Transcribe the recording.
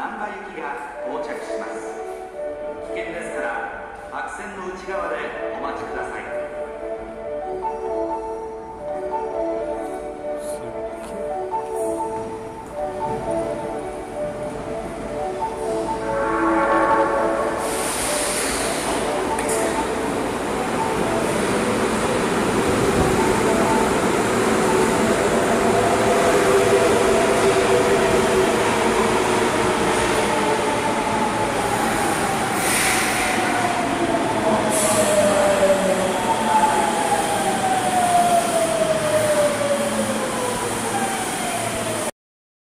難波行きが到着します。危険ですから白線の内側でお待ちください。